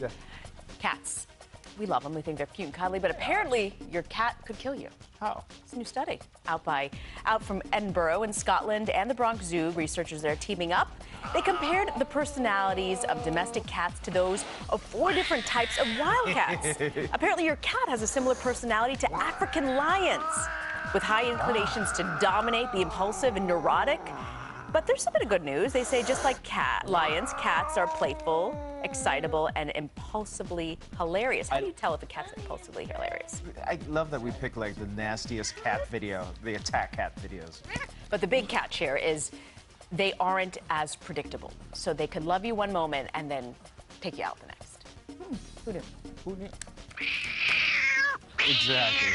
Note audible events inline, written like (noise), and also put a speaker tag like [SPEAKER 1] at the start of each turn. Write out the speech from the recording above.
[SPEAKER 1] Yeah.
[SPEAKER 2] Cats. We love them. We think they're cute and cuddly, but apparently your cat could kill you.
[SPEAKER 1] How?
[SPEAKER 2] It's a new study out by out from Edinburgh in Scotland and the Bronx Zoo. Researchers there teaming up. They compared the personalities of domestic cats to those of four different types of wild cats. (laughs) Apparently, your cat has a similar personality to African lions, with high inclinations to dominate, be impulsive and neurotic. But there's a bit of good news. They say just like cat lions, cats are playful, excitable, and impulsively hilarious. How do you tell if a cat's impulsively hilarious?
[SPEAKER 1] I love that we pick like the nastiest cat video, the attack cat videos.
[SPEAKER 2] But the big catch here is they aren't as predictable. So they could love you one moment and then take you out the next. Hmm, who knew?
[SPEAKER 1] Who knew? Exactly.